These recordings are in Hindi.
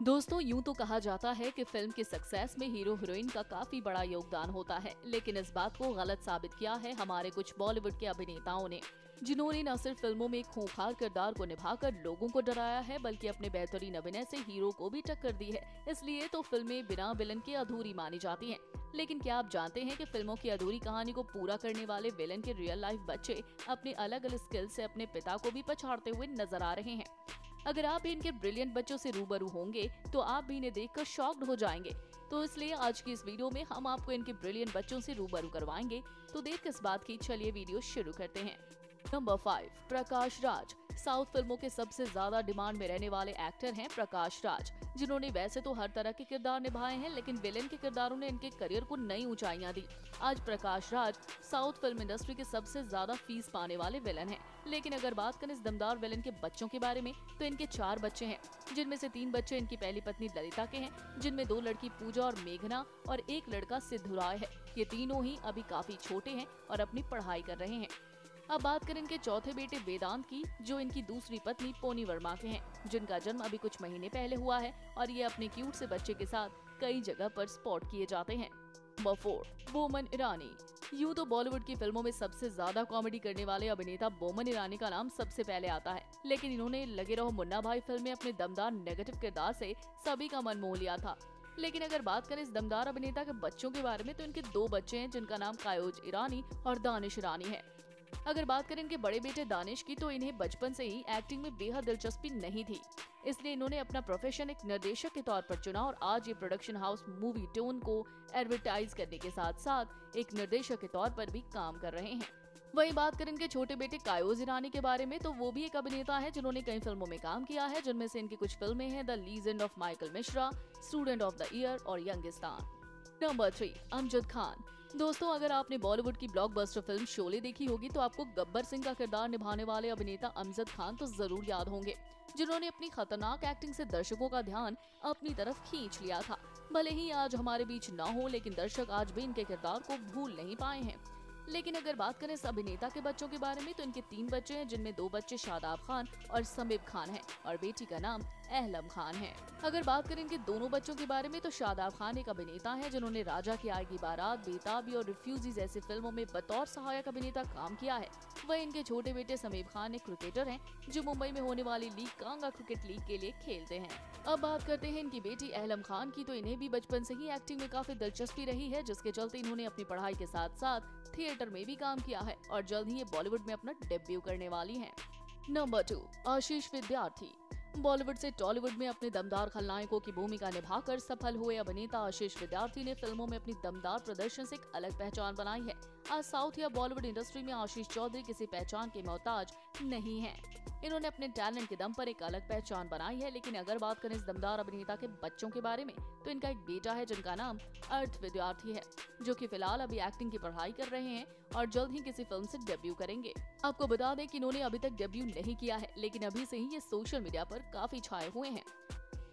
दोस्तों, यूँ तो कहा जाता है कि फ़िल्म के सक्सेस में हीरो हीरोइन का काफ़ी बड़ा योगदान होता है, लेकिन इस बात को गलत साबित किया है हमारे कुछ बॉलीवुड के अभिनेताओं ने, जिन्होंने न सिर्फ़ फ़िल्मों में खूंखार किरदार को निभाकर लोगों को डराया है, बल्कि अपने बेहतरीन अभिनय से हीरो को भी टक्कर दी है, इसलिए तो फ़िल्में बिना विलन के अधूरी मानी जाती हैं। लेकिन क्या आप जानते हैं कि फ़िल्मों की अधूरी कहानी को पूरा करने वाले विलन के रियल लाइफ बच्चे अपने अलग अलग स्किल से अपने पिता को भी पछाड़ते हुए नज़र आ रहे हैं? अगर आप भी इनके ब्रिलियंट बच्चों से रूबरू होंगे तो आप भी इन्हें देखकर शॉक्ड हो जाएँगे। तो इसलिए आज की इस वीडियो में हम आपको इनके ब्रिलियंट बच्चों से रूबरू करवाएँगे। तो देर किस बात की, चलिए वीडियो शुरू करते हैं। Number five Prakash Raj. South फ़िल्मों के सबसे ज़्यादा डिमांड में रहने वाले एक्टर हैं प्रकाश राज, जिन्होंने वैसे तो हर तरह के किरदार निभाए हैं, लेकिन विलेन के किरदारों ने इनके करियर को नई ऊंचाइयाँ दी। आज Prakash Raj south film industry के सबसे ज़्यादा फ़ीस पाने वाले विलन हैं। लेकिन अगर बात करें इस दमदार विलन के बच्चों के बारे में तो इनके चार बच्चे हैं, जिनमें से तीन बच्चे इनकी पहली पत्नी ललिता के हैं, जिनमें दो लड़की पूजा और मेघना और एक लड़का सिद्धुराय है। ये तीनों ही अभी काफ़ी छोटे हैं और अपनी पढ़ाई कर रहे हैं। अब बात करें इनके चौथे बेटे वेदांत की, जो इनकी दूसरी पत्नी पोनी वर्मा के हैं, जिनका जन्म अभी कुछ महीने पहले हुआ है और ये अपने क्यूट से बच्चे के साथ कई जगह पर स्पॉट किए जाते हैं। फोर बोमन ईरानी। यूँ तो बॉलीवुड की फ़िल्मों में सबसे ज़्यादा कॉमेडी करने वाले अभिनेता बोमन ईरानी का नाम सबसे पहले आता है, लेकिन इन्होंने लगे रहो मुन्ना भाई फ़िल्म में अपने दमदार नेगेटिव किरदार से सभी का मन मोह लिया था। लेकिन अगर बात करें इस दमदार अभिनेता के बच्चों के बारे में तो इनके दो बच्चे हैं, जिनका नाम कायोज ईरानी और दानिश ईरानी है। अगर बात करें इनके बड़े बेटे दानिश की तो इन्हें बचपन से ही एक्टिंग में बेहद दिलचस्पी नहीं थी। इसलिए इन्होंने अपना प्रोफेशन एक निर्देशक के तौर पर चुना और आज ये प्रोडक्शन हाउस मूवी टोन को एडवर्टाइज करने के साथ साथ एक निर्देशक के तौर पर भी काम कर रहे हैं। वही बात करें इनके छोटे बेटे कायोज ईरानी के बारे में तो वो भी एक अभिनेता है जिन्होंने कई फ़िल्मों में काम किया है, जिनमें से इनकी कुछ फ़िल्में हैं the legend of Michael Mishra student of the year और यंगिस्तान नंबर थ्री अमजद खान दोस्तों, अगर आपने बॉलीवुड की ब्लॉकबस्टर फ़िल्म शोले देखी होगी तो आपको गब्बर सिंह का किरदार निभाने वाले अभिनेता अमजद खान तो ज़रूर याद होंगे, जिन्होंने अपनी खतरनाक एक्टिंग से दर्शकों का ध्यान अपनी तरफ़ खींच लिया था। भले ही आज हमारे बीच न हो, लेकिन दर्शक आज भी इनके किरदार को भूल नहीं पाए हैं। लेकिन अगर बात करें इस अभिनेता के बच्चों के बारे में तो इनके तीन बच्चे हैं, जिनमें दो बच्चे शादाब खान और समीब खान हैं, और बेटी का नाम अहलम खान है। अगर बात करें इनके दोनों बच्चों के बारे में तो शादाब खान एक अभिनेता है, जिन्होंने राजा की आएगी बारात, बेताबी और रिफ्यूजी जैसी फ़िल्मों में बतौर सहायक अभिनेता काम किया है। वह इनके छोटे बेटे समीब खान एक क्रिकेटर हैं, जो मुंबई में होने वाली लीग कांगा क्रिकेट लीग के लिए खेलते हैं। अब बात करते हैं इनकी बेटी अहलम खान की तो इन्हें भी बचपन से ही एक्टिंग में काफ़ी दिलचस्पी रही है, जिसके चलते इन्होंने अपनी पढ़ाई के साथ साथ थिएटर में भी काम किया है और जल्द ही ये बॉलीवुड में अपना डेब्यू करने वाली हैं। नंबर टू आशीष विद्यार्थी। बॉलीवुड से टॉलीवुड में अपने दमदार खलनायकों की भूमिका निभाकर सफल हुए अभिनेता आशीष विद्यार्थी ने फ़िल्मों में अपनी दमदार प्रदर्शन से एक अलग पहचान बनाई है। आज साउथ या बॉलीवुड इंडस्ट्री में आशीष चौधरी किसी पहचान के मोहताज नहीं है। इन्होंने अपने टैलेंट के दम पर एक अलग पहचान बनाई है, लेकिन अगर बात करें इस दमदार अभिनेता के बच्चों के बारे में तो इनका एक बेटा है जिनका नाम अर्थ विद्यार्थी है, जो कि फ़िलहाल अभी एक्टिंग की पढ़ाई कर रहे हैं और जल्द ही किसी फ़िल्म से डेब्यू करेंगे। आपको बता दें कि इन्होंने अभी तक डेब्यू नहीं किया है, लेकिन अभी से ही ये सोशल मीडिया पर काफ़ी छाए हुए हैं।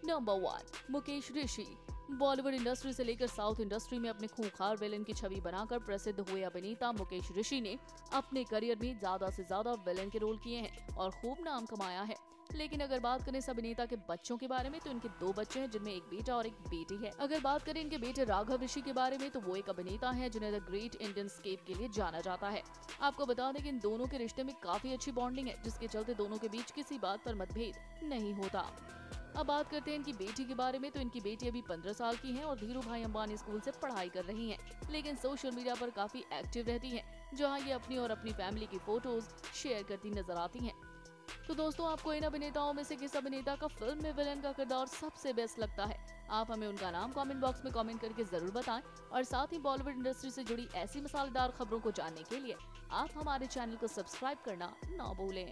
Number one Mukesh Rishi. Bollywood industry से लेकर साउथ इंडस्ट्री में अपने खूंखार विलन की छवि बनाकर प्रसिद्ध हुए अभिनेता मुकेश ऋषि ने अपने करियर में ज़्यादा से ज़्यादा विलन के रोल किए हैं और खूब नाम कमाया है। लेकिन अगर बात करें इस अभिनेता के बच्चों के बारे में तो इनके दो बच्चे हैं, जिनमें एक बेटा और एक बेटी है। अगर बात करें इनके बेटे राघव ऋषि के बारे में तो वो एक अभिनेता है, जिन्हें द ग्रेट इंडियन स्केप के लिए जाना जाता है। आपको बता दें कि इन दोनों के रिश्ते में काफ़ी अच्छी बॉन्डिंग है, जिसके चलते दोनों के बीच किसी बात पर मतभेद नहीं होता। अब बात करते हैं इनकी बेटी के बारे में। तो इनकी बेटी अभी पंद्रह साल की है और धीरू भाई अम्बानी स्कूल से पढ़ाई कर रही हैं, लेकिन सोशल मीडिया पर काफ़ी एक्टिव रहती हैं, जहाँ ये अपनी और अपनी फैमिली की फ़ोटोज़ शेयर करती नज़र आती हैं। तो दोस्तों, आपको इन अभिनेताओं में से किस अभिनेता का फ़िल्म में विलन का किरदार सबसे बेस्ट लगता है? आप हमें उनका नाम कमेंट बॉक्स में कमेंट करके ज़रूर बताएँ, और साथ ही बॉलीवुड इंडस्ट्री से जुड़ी ऐसी मसालेदार खबरों को जानने के लिए आप हमारे चैनल को सब्सक्राइब करना ना भूलें।